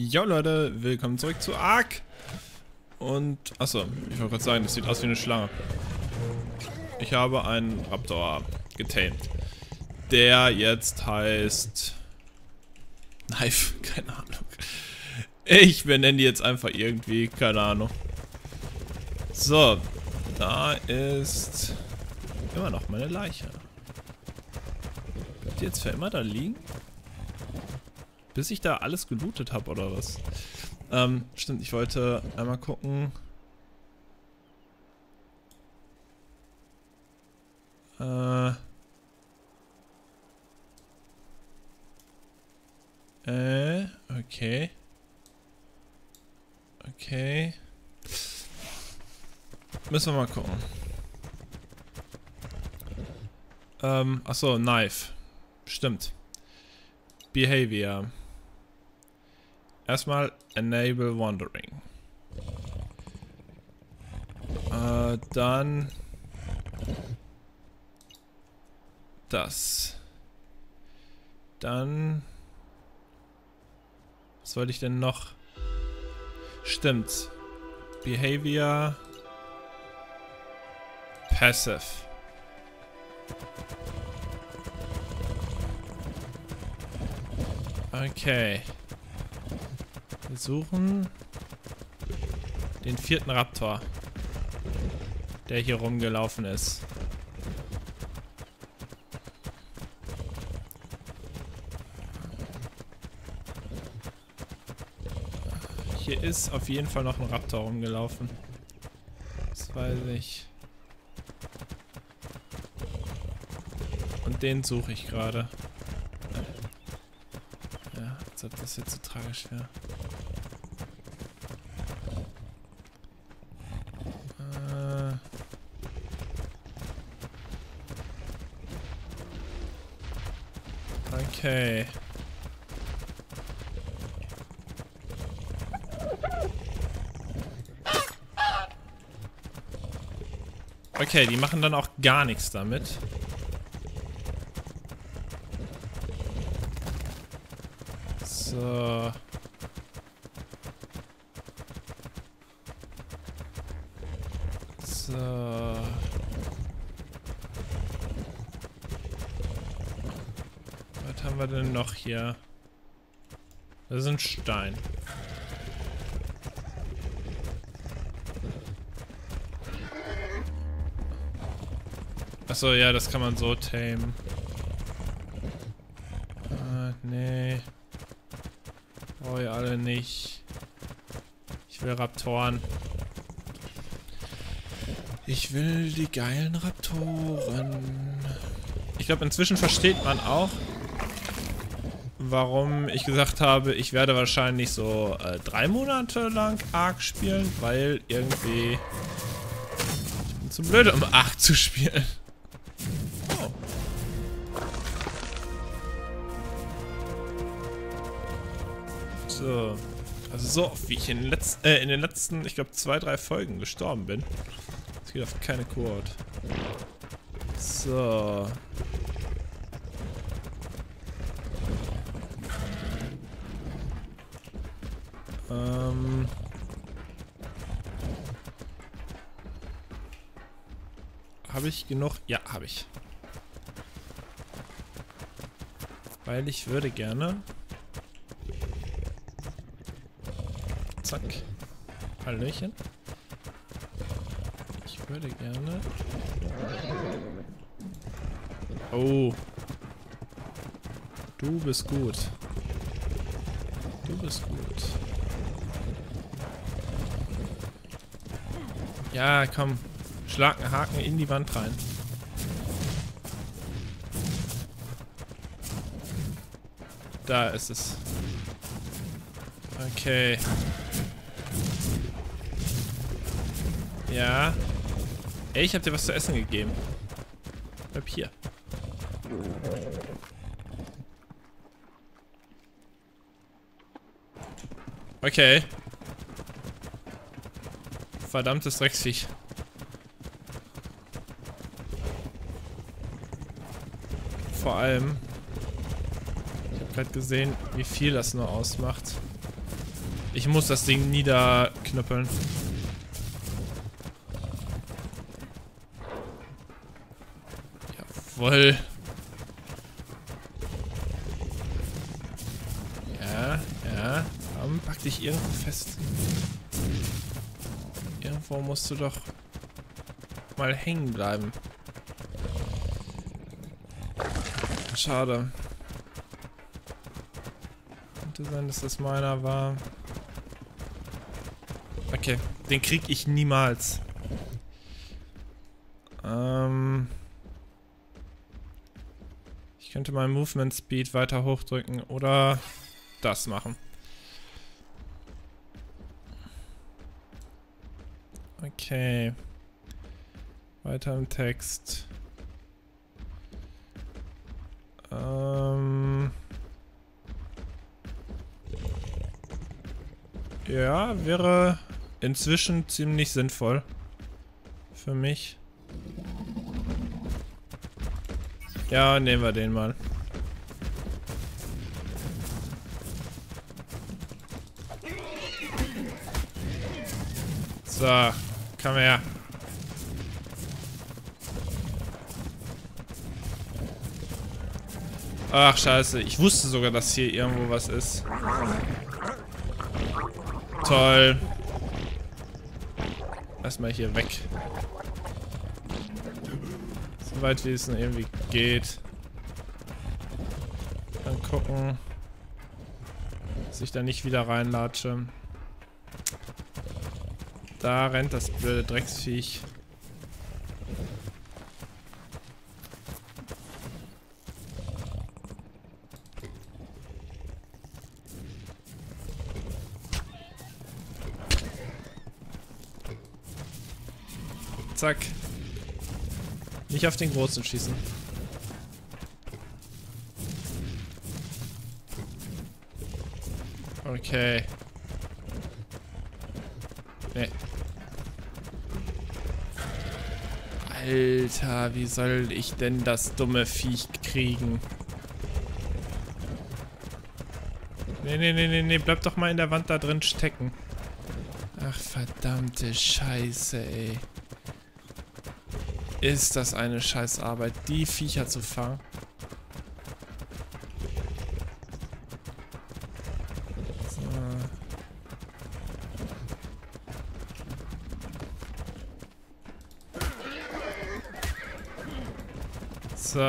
Jo Leute, willkommen zurück zu Ark. Und, achso, ich wollte gerade sagen, das sieht aus wie eine Schlange. Ich habe einen Raptor getamed. Der jetzt heißt... Knife, keine Ahnung. Ich benenne die jetzt einfach irgendwie, keine Ahnung. So, da ist immer noch meine Leiche. Bleibt die jetzt für immer da liegen? Bis ich da alles gelootet habe, oder was? Ähm, stimmt, ich wollte einmal gucken. Äh. Äh, okay. Okay. Müssen wir mal gucken. Ähm, achso, Knife. Stimmt. Behavior. Erstmal Enable Wandering. Äh, dann das. Dann was wollte ich denn noch? Stimmt. Behavior Passive. Okay. Wir suchen den vierten Raptor, der hier rumgelaufen ist. Hier ist auf jeden Fall noch ein Raptor rumgelaufen. Das weiß ich. Und den suche ich gerade. Ja, als ob das jetzt so tragisch wäre. Okay. Okay, die machen dann auch gar nichts damit. So. So. haben denn noch hier? Das ist ein Stein. Achso, ja, das kann man so tamen. Ah, nee. Brauche ich alle nicht. Ich will Raptoren. Ich will die geilen Raptoren. Ich glaube, inzwischen versteht man auch, warum ich gesagt habe, ich werde wahrscheinlich so äh, drei Monate lang Ark spielen, weil irgendwie ich bin zu blöd, um Ark zu spielen. Oh. So. Also so oft wie ich in den letzten, äh, in den letzten, ich glaube, zwei, drei Folgen gestorben bin. Das geht auf keine Quad. So. Ähm. Habe ich genug? Ja, habe ich. Weil ich würde gerne... Zack. Hallöchen. Ich würde gerne... Oh. Du bist gut. Du bist gut. Ja, komm. Schlag einen Haken in die Wand rein. Da ist es. Okay. Ja. Ey, ich hab dir was zu essen gegeben. Bleib hier. Okay. Verdammtes Drecksviech. Vor allem, ich habe gerade gesehen, wie viel das nur ausmacht. Ich muss das Ding niederknüppeln. Jawoll. Ja, ja. Komm, pack dich irgendwo fest. Irgendwo musst du doch mal hängen bleiben. Schade. Könnte sein, dass das meiner war. Okay, den krieg ich niemals. Ähm ich könnte meinen Movement Speed weiter hochdrücken oder das machen. Okay. Weiter im Text. Ähm ja, wäre inzwischen ziemlich sinnvoll. Für mich. Ja, nehmen wir den mal. So, komm her. Ach, scheiße. Ich wusste sogar, dass hier irgendwo was ist. Toll. Erstmal hier weg. Soweit wie es nur irgendwie geht. Dann gucken. Dass ich da nicht wieder reinlatsche. Da rennt das blöde Drecksviech. Zack. Nicht auf den Großen schießen. Okay. Alter, wie soll ich denn das dumme Viech kriegen? Nee, nee, nee, nee, nee, bleib doch mal in der Wand da drin stecken. Ach, verdammte Scheiße, ey. Ist das eine Scheißarbeit, die Viecher zu fangen? So.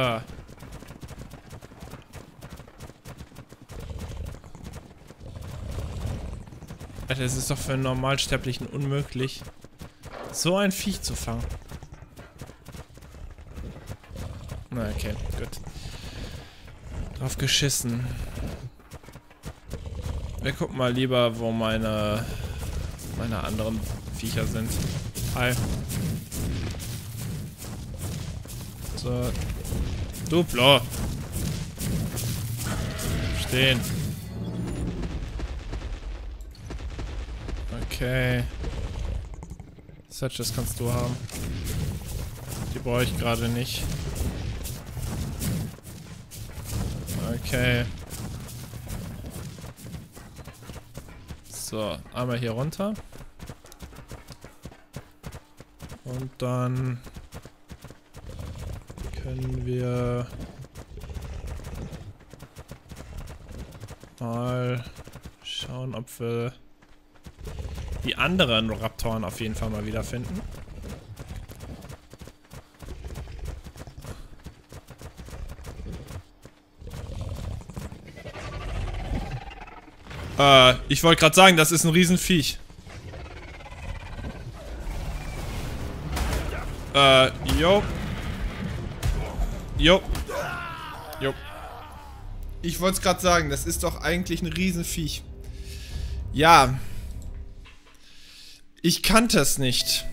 Alter, es ist doch für einen Normalsterblichen unmöglich, so ein Viech zu fangen. Na, okay, gut. Drauf geschissen. Wir gucken mal lieber, wo meine meine anderen Viecher sind. Hi. So. Duplo. Stehen. Okay. Satches kannst du haben. Die brauche ich gerade nicht. Okay. So, einmal hier runter. Und dann können wir mal schauen, ob wir die anderen Raptoren auf jeden Fall mal wiederfinden. Äh, ich wollte gerade sagen, das ist ein Riesenviech. Äh, jo. Jo. Jo. Ich wollte es gerade sagen, das ist doch eigentlich ein Riesenviech. Ja. Ich kannte es nicht.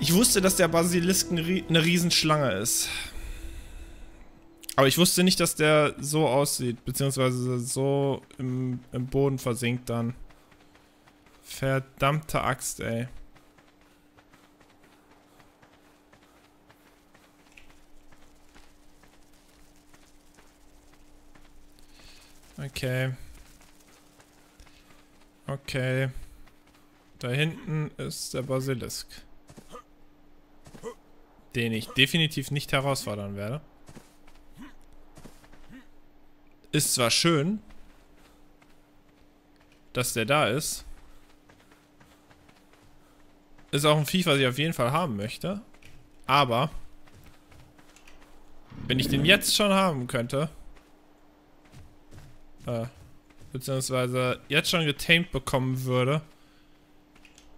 Ich wusste, dass der Basilisk eine Riesenschlange ist. Aber ich wusste nicht, dass der so aussieht, beziehungsweise so im, im Boden versinkt dann. Verdammte Axt, ey. Okay. Okay. Da hinten ist der Basilisk. Den ich definitiv nicht herausfordern werde. Ist zwar schön, dass der da ist. Ist auch ein Viech, was ich auf jeden Fall haben möchte. Aber, wenn ich den jetzt schon haben könnte, äh, beziehungsweise jetzt schon getamed bekommen würde,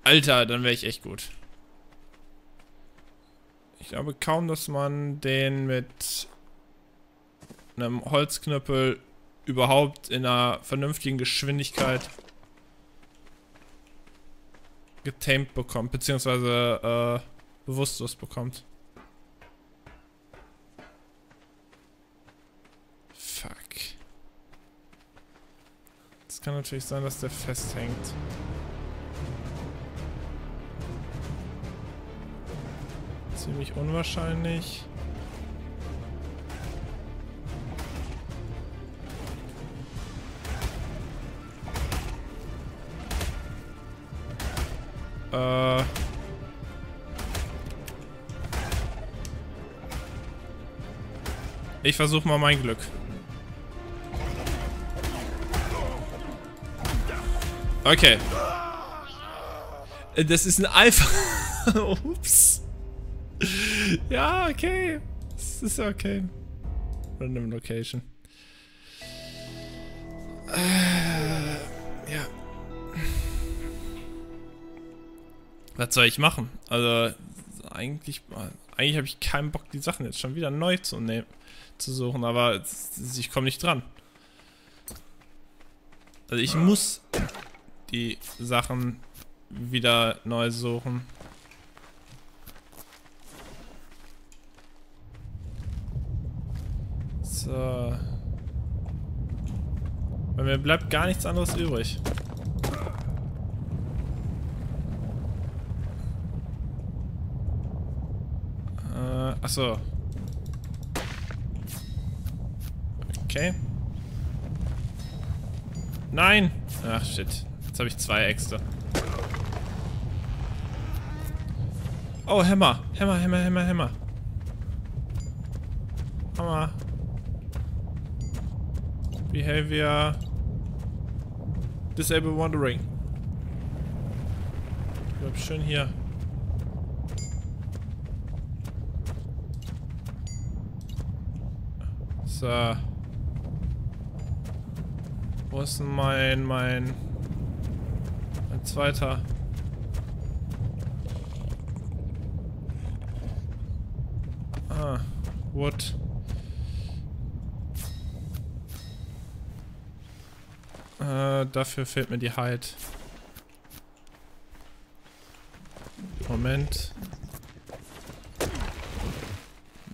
Alter, dann wäre ich echt gut. Ich glaube kaum, dass man den mit einem Holzknüppel überhaupt in einer vernünftigen Geschwindigkeit getamed bekommt, beziehungsweise äh, bewusstlos bekommt. Es kann natürlich sein, dass der festhängt. Ziemlich unwahrscheinlich. Äh. Ich versuche mal mein Glück. Okay. Das ist ein Alpha. Ups. Ja, okay. Das ist okay. Random Location. Äh, ja. Was soll ich machen? Also, eigentlich, eigentlich habe ich keinen Bock, die Sachen jetzt schon wieder neu zu nehmen, zu suchen, aber ich komme nicht dran. Also ich muss die Sachen wieder neu suchen. So. Weil mir bleibt gar nichts anderes übrig. Achso. Okay. Nein! Ach, shit. Jetzt habe ich zwei Äxte. Oh, Hämmer. Hämmer, Hämmer, Hämmer, Hämmer. Hammer. Behavior. Disable Wandering. Bleib schön hier. So. Wo ist denn mein, mein, mein zweiter? Ah, Wood. Äh, dafür fehlt mir die Hide. Moment.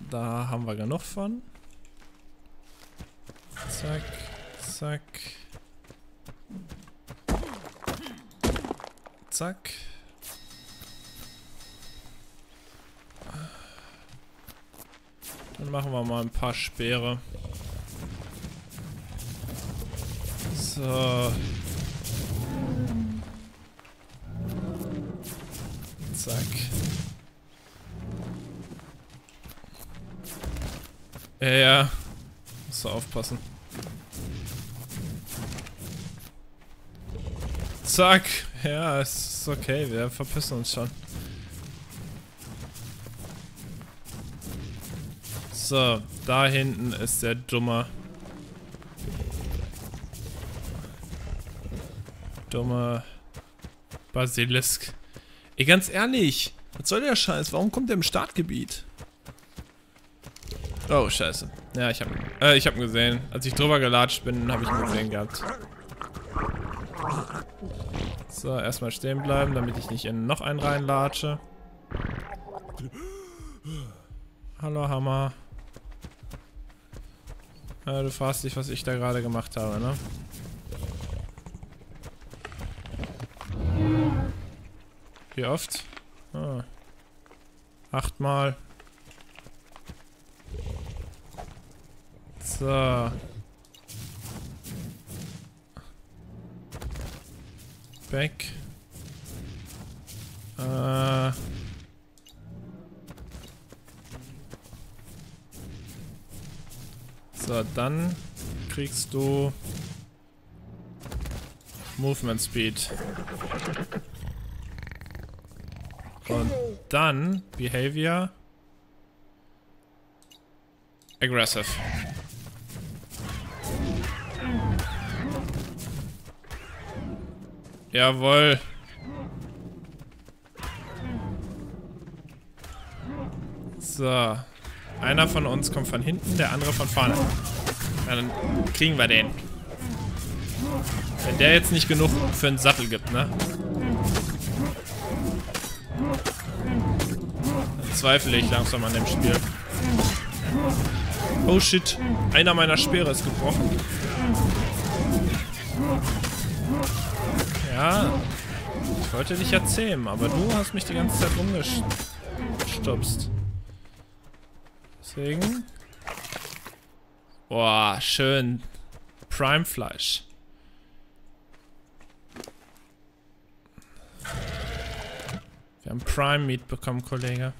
Da haben wir genug von. Zack, zack. Zack. Dann machen wir mal ein paar Speere. So. Zack. Ja, ja. Musst aufpassen. Zack. Ja, es ist okay. Wir verpissen uns schon. So, da hinten ist der dumme. Dumme Basilisk. Ey, ganz ehrlich. Was soll der Scheiß? Warum kommt der im Startgebiet? Oh, scheiße. Ja, ich hab, äh, ich hab ihn gesehen. Als ich drüber gelatscht bin, habe ich ihn gesehen gehabt. So, erstmal stehen bleiben, damit ich nicht in noch einen reinlatsche. Hallo Hammer. Ja, du fragst dich, was ich da gerade gemacht habe, ne? Wie oft? Ah. Achtmal. So. Back. Äh. So, dann kriegst du Movement Speed. Und dann Behavior Aggressive. Jawohl. So. Einer von uns kommt von hinten, der andere von vorne. Ja, dann kriegen wir den. Wenn der jetzt nicht genug für einen Sattel gibt, ne? Dann zweifle ich langsam an dem Spiel. Oh shit. Einer meiner Speere ist gebrochen. Ja. Ich wollte dich erzählen, aber du hast mich die ganze Zeit rumgestupst. Deswegen. Boah, schön. Prime-Fleisch. Wir haben Prime Meat bekommen, Kollege.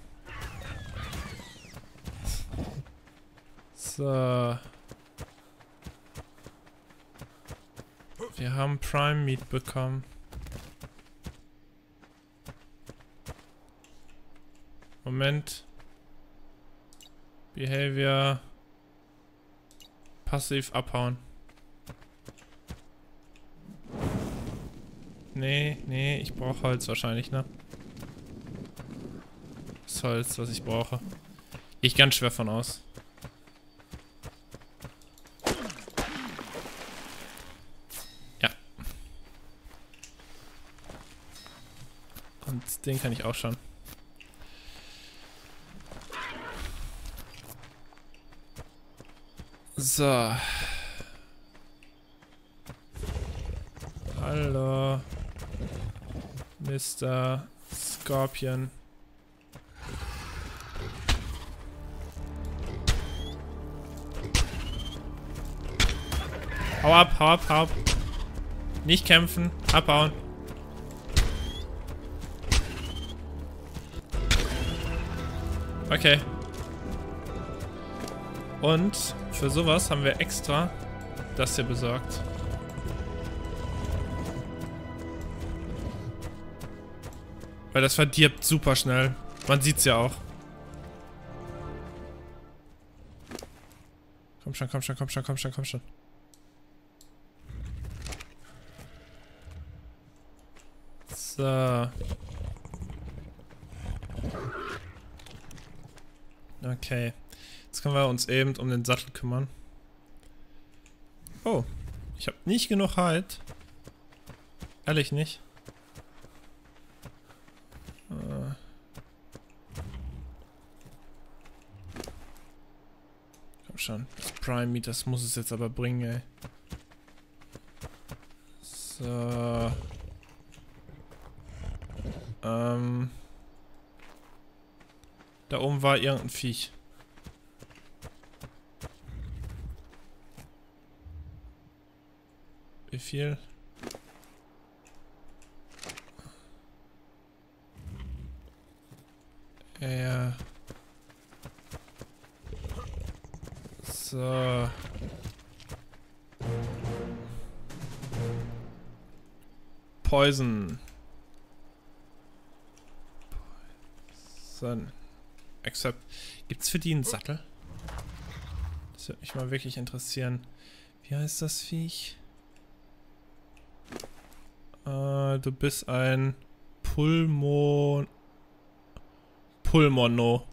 So. Wir haben Prime Meat bekommen. Moment. Behavior. Passiv abhauen. Nee, nee, ich brauche Holz wahrscheinlich, ne? Das Holz, was ich brauche. Ich ganz schwer von aus. Ja. Und den kann ich auch schon. So. Hallo. Mr. Scorpion. Hau ab, hau ab, hau ab. Nicht kämpfen, abhauen. Okay. Und für sowas haben wir extra das hier besorgt. Weil das verdirbt super schnell. Man sieht's ja auch. Komm schon, komm schon, komm schon, komm schon, komm schon. So. Okay. Jetzt können wir uns eben um den Sattel kümmern. Oh. Ich habe nicht genug Halt. Ehrlich nicht. Äh. Komm schon. Das Prime Meat, das muss es jetzt aber bringen, ey. So. Ähm. Da oben war irgendein Viech. Wie viel? Ja. So. Poison. Poison. Except. Gibt's für die einen Sattel? Das würde mich mal wirklich interessieren. Wie heißt das Viech? Äh, du bist ein Pulmon... Pulmono.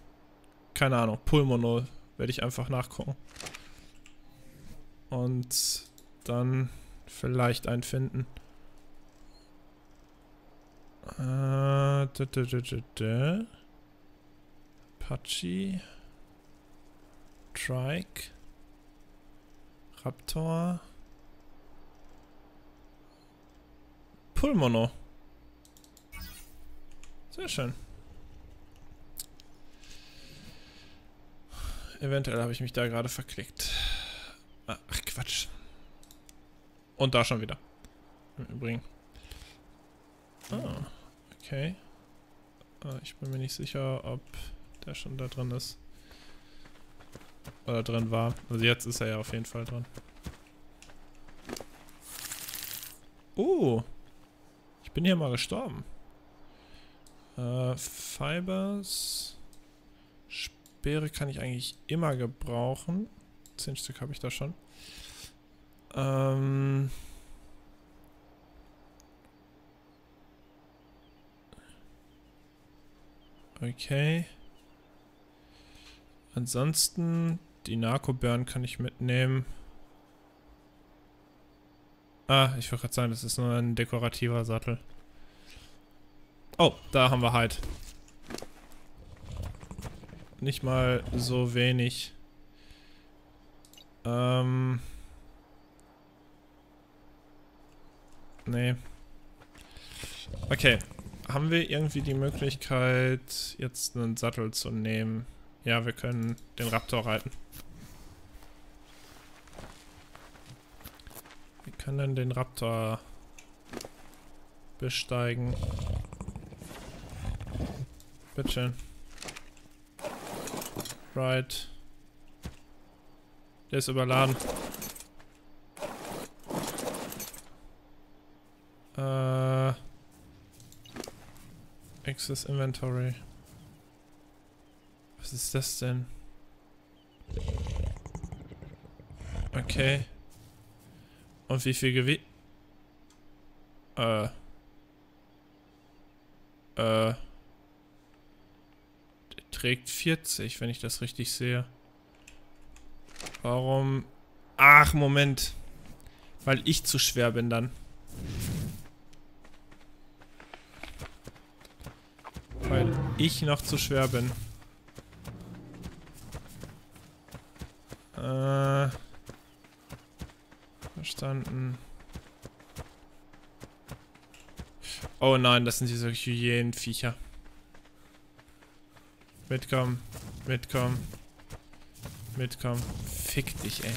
Keine Ahnung, Pulmono. Werde ich einfach nachgucken. Und dann vielleicht einen finden. Äh, da, da, da, da, da. Apache. Trike. Raptor. Pulmono. Sehr schön. Eventuell habe ich mich da gerade verklickt. Ach, Quatsch. Und da schon wieder. Im Übrigen. Ah, okay. Ah, ich bin mir nicht sicher, ob der schon da drin ist. Oder drin war. Also jetzt ist er ja auf jeden Fall drin. Oh. Ich bin hier mal gestorben. Äh, Fibers. Speere kann ich eigentlich immer gebrauchen. Zehn Stück habe ich da schon. Ähm... Okay. Ansonsten, die Narco-Burn kann ich mitnehmen. Ah, ich wollte gerade sagen, das ist nur ein dekorativer Sattel. Oh, da haben wir halt. Nicht mal so wenig. Ähm... Nee. Okay, haben wir irgendwie die Möglichkeit, jetzt einen Sattel zu nehmen? Ja, wir können den Raptor reiten. Wir können den Raptor besteigen. Bitteschön. Right. Der ist überladen. Äh... Access Inventory. Was ist das denn? Okay. Und wie viel Gewicht? Äh. Äh. Der trägt 40, wenn ich das richtig sehe. Warum? Ach, Moment. Weil ich zu schwer bin dann. Weil ich noch zu schwer bin. Äh. Verstanden. Oh nein, das sind diese Hyänenviecher. Mitkommen. Mitkommen. Mitkommen. Fick dich, ey.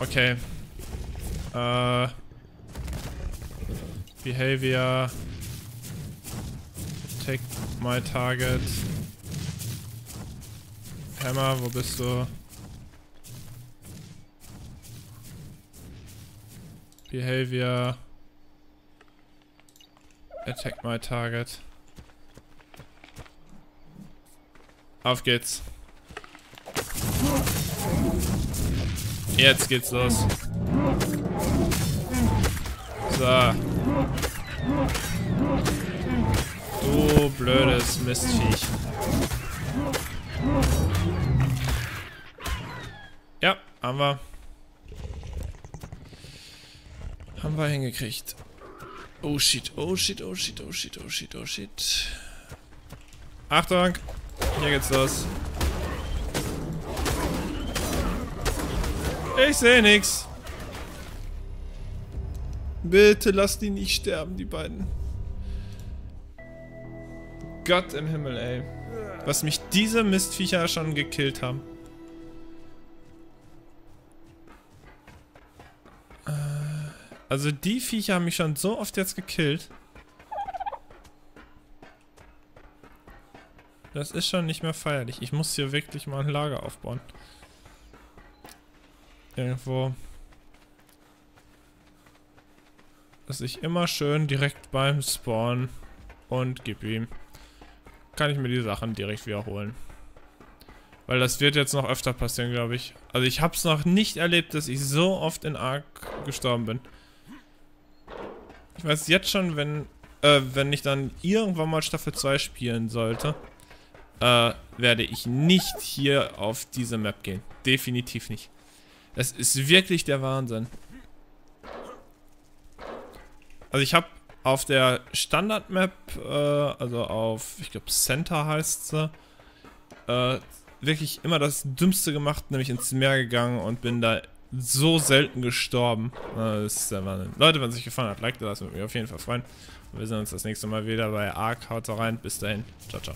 Okay. Äh. Behavior. Take my target. Hammer, wo bist du? Behavior. Attack my target. Auf geht's. Jetzt geht's los. So. Du blödes Mistviech. Haben wir. Haben wir hingekriegt. Oh shit, oh shit, oh shit, oh shit, oh shit, oh shit. Achtung! Hier geht's los. Ich sehe nichts. Bitte lass die nicht sterben, die beiden. Gott im Himmel, ey. Was mich diese Mistviecher schon gekillt haben. Also die Viecher haben mich schon so oft jetzt gekillt. Das ist schon nicht mehr feierlich. Ich muss hier wirklich mal ein Lager aufbauen. Irgendwo dass ich immer schön direkt beim Spawn und gib ihm. Kann ich mir die Sachen direkt wiederholen. Weil das wird jetzt noch öfter passieren, glaube ich. Also ich habe es noch nicht erlebt, dass ich so oft in Ark gestorben bin. Ich weiß jetzt schon, wenn, äh, wenn ich dann irgendwann mal Staffel 2 spielen sollte, äh, werde ich nicht hier auf diese Map gehen. Definitiv nicht. Das ist wirklich der Wahnsinn. Also ich habe auf der Standard-Map, äh, also auf, ich glaube Center heißt sie, äh, wirklich immer das Dümmste gemacht, nämlich ins Meer gegangen und bin da so selten gestorben. Äh, das ist der Wahnsinn. Leute, wenn es euch gefallen hat, liked das, würde mich auf jeden Fall freuen. Und wir sehen uns das nächste Mal wieder bei Ark. Haut rein, bis dahin. Ciao, ciao.